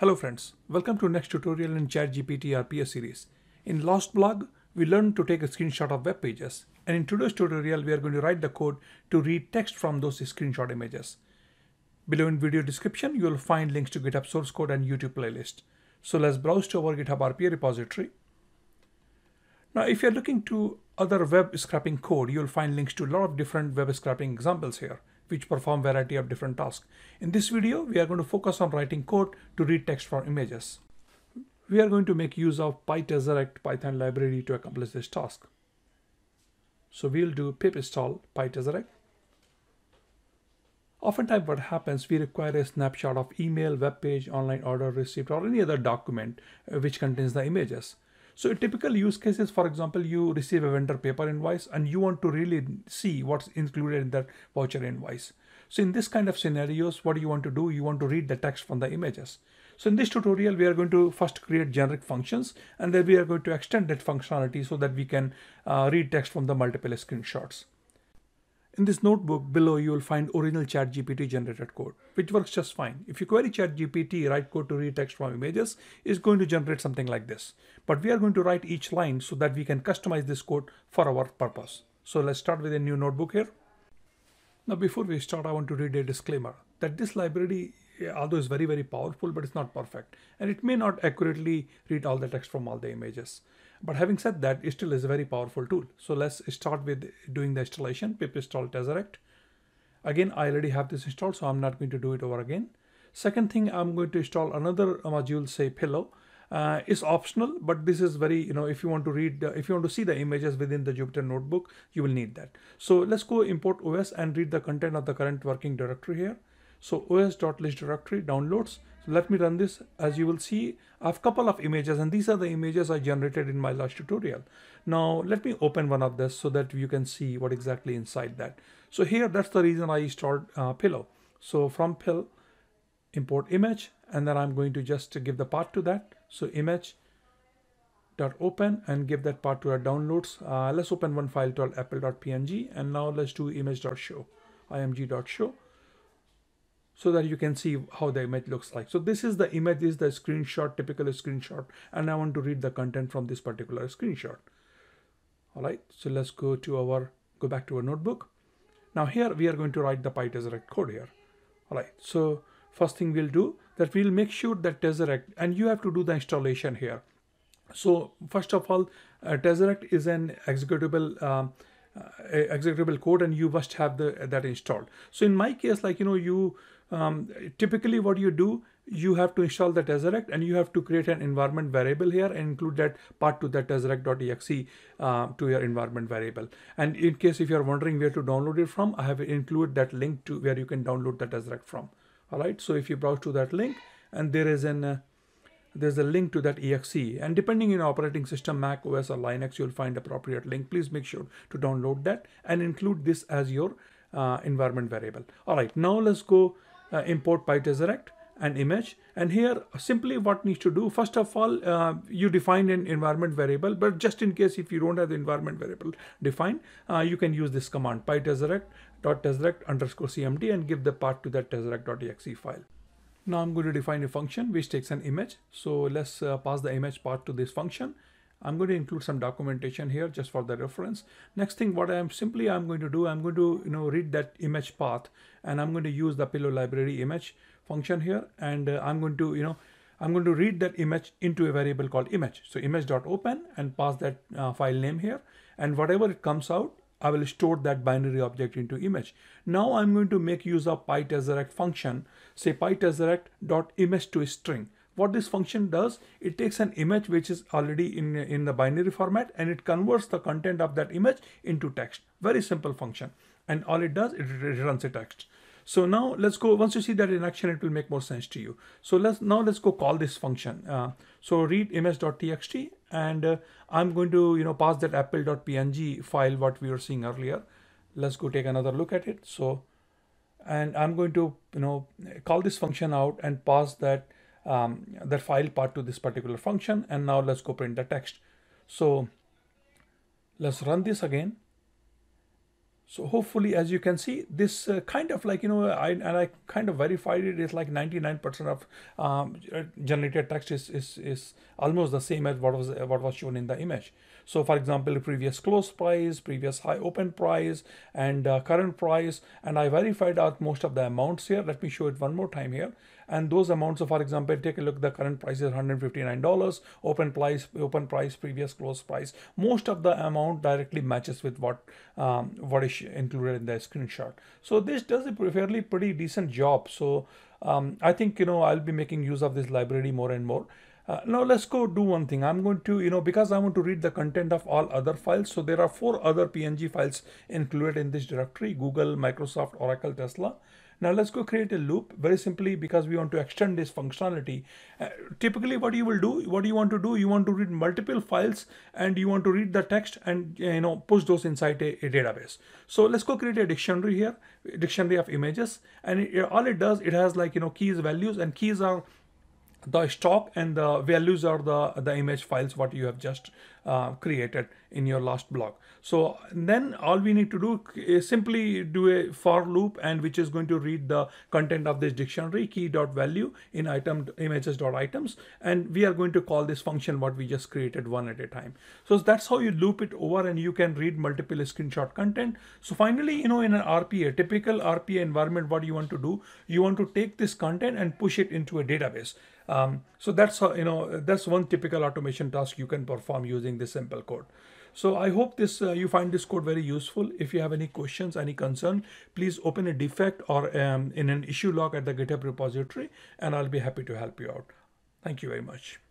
Hello friends, welcome to next tutorial in ChatGPT RPA series. In last blog, we learned to take a screenshot of web pages. And in today's tutorial, we are going to write the code to read text from those screenshot images. Below in video description, you will find links to GitHub source code and YouTube playlist. So let's browse to our GitHub RPA repository. Now, if you're looking to other web scraping code, you'll find links to a lot of different web scraping examples here which perform variety of different tasks. In this video, we are going to focus on writing code to read text from images. We are going to make use of PyTesseract Python library to accomplish this task. So we'll do pip install PyTesseract. Oftentimes what happens, we require a snapshot of email, web page, online order receipt, or any other document uh, which contains the images. So a typical use case is, for example, you receive a vendor paper invoice and you want to really see what's included in that voucher invoice. So in this kind of scenarios, what do you want to do? You want to read the text from the images. So in this tutorial, we are going to first create generic functions and then we are going to extend that functionality so that we can uh, read text from the multiple screenshots. In this notebook below, you will find original ChatGPT generated code, which works just fine. If you query ChatGPT, write code to read text from images, is going to generate something like this. But we are going to write each line so that we can customize this code for our purpose. So let's start with a new notebook here. Now, before we start, I want to read a disclaimer that this library, although is very, very powerful, but it's not perfect. And it may not accurately read all the text from all the images. But having said that, it still is a very powerful tool. So let's start with doing the installation, pip install Tesseract. Again, I already have this installed, so I'm not going to do it over again. Second thing, I'm going to install another module, say Pillow. Uh, it's optional, but this is very, you know, if you want to read, uh, if you want to see the images within the Jupyter notebook, you will need that. So let's go import OS and read the content of the current working directory here. So os.list directory downloads. Let me run this. As you will see, I have couple of images and these are the images I generated in my last tutorial. Now let me open one of this so that you can see what exactly inside that. So here, that's the reason I installed uh, Pillow. So from PIL, import image, and then I'm going to just give the path to that. So image dot open and give that path to our downloads. Uh, let's open one file called apple.png and now let's do image.show, img.show so that you can see how the image looks like. So this is the image, this is the screenshot, typical screenshot, and I want to read the content from this particular screenshot. All right, so let's go to our, go back to our notebook. Now here we are going to write the PyTesseract code here. All right, so first thing we'll do that we'll make sure that Tesseract, and you have to do the installation here. So first of all, uh, Tesseract is an executable um, uh, executable code and you must have the that installed. So in my case, like, you know, you um, typically what you do, you have to install the Tesseract and you have to create an environment variable here and include that part to the tesseract.exe uh, to your environment variable. And in case if you're wondering where to download it from, I have included that link to where you can download the Tesseract from. All right, so if you browse to that link and there is an uh, there's a link to that exe. And depending on operating system mac os or linux you'll find appropriate link. Please make sure to download that and include this as your uh, environment variable. All right. Now let's go uh, import PyTesseract and image. And here simply what needs to do first of all uh, you define an environment variable but just in case if you don't have the environment variable defined uh, you can use this command pytesseract dot tesseract underscore cmd and give the path to that tesseract.exe file. Now i'm going to define a function which takes an image. So let's uh, pass the image part to this function I'm going to include some documentation here just for the reference. Next thing, what I'm simply I'm going to do, I'm going to you know read that image path, and I'm going to use the pillow library image function here, and uh, I'm going to you know I'm going to read that image into a variable called image. So image.open and pass that uh, file name here, and whatever it comes out, I will store that binary object into image. Now I'm going to make use of pytesseract function, say pytesseract.image to string what this function does, it takes an image which is already in, in the binary format and it converts the content of that image into text. Very simple function. And all it does, it returns a text. So now let's go, once you see that in action, it will make more sense to you. So let's now let's go call this function. Uh, so read image.txt and uh, I'm going to, you know, pass that apple.png file, what we were seeing earlier. Let's go take another look at it. So, and I'm going to, you know, call this function out and pass that um, that file part to this particular function. And now let's go print the text. So let's run this again. So hopefully, as you can see, this uh, kind of like, you know, I, and I kind of verified it's like 99% of um, generated text is, is, is almost the same as what was, what was shown in the image. So for example, previous close price, previous high open price, and uh, current price, and I verified out most of the amounts here. Let me show it one more time here. And those amounts, so for example, take a look, the current price is $159, open price, open price, previous close price. Most of the amount directly matches with what, um, what is included in the screenshot. So this does a fairly pretty decent job. So um, I think, you know, I'll be making use of this library more and more. Uh, now let's go do one thing. I'm going to, you know, because I want to read the content of all other files. So there are four other PNG files included in this directory, Google, Microsoft, Oracle, Tesla. Now let's go create a loop very simply because we want to extend this functionality. Uh, typically what you will do, what you want to do, you want to read multiple files and you want to read the text and you know push those inside a, a database. So let's go create a dictionary here, dictionary of images. And it, all it does, it has like, you know, keys, values and keys are the stock and the values are the, the image files what you have just uh, created in your last block. So then all we need to do is simply do a for loop and which is going to read the content of this dictionary key dot value in item images dot items and we are going to call this function what we just created one at a time. So that's how you loop it over and you can read multiple screenshot content. So finally, you know, in an RPA, typical RPA environment, what you want to do, you want to take this content and push it into a database. Um, so that's how, you know, that's one typical automation task you can perform using this simple code. So I hope this uh, you find this code very useful. If you have any questions, any concern, please open a defect or um, in an issue log at the GitHub repository, and I'll be happy to help you out. Thank you very much.